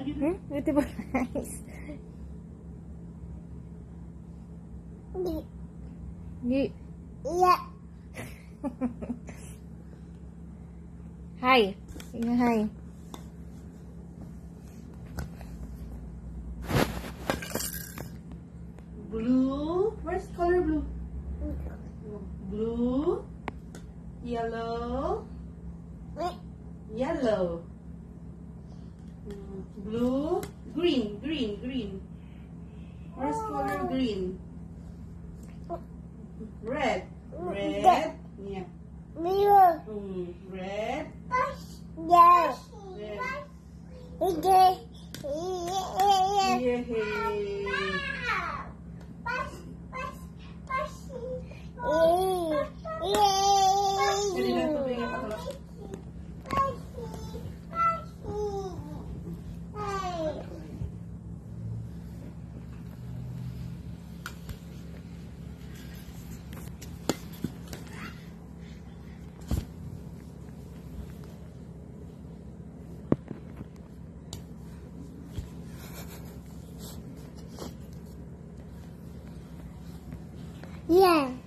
Hmm? Beautiful eyes. Gi- Yeah. Hi. Sige, hi. Blue. Where's color blue? Blue. Yellow. Yellow blue, green, green, green. First color green. Red, red, yeah. Blue. Mm, red. Yeah. Red. Yeah. Yeah. 燕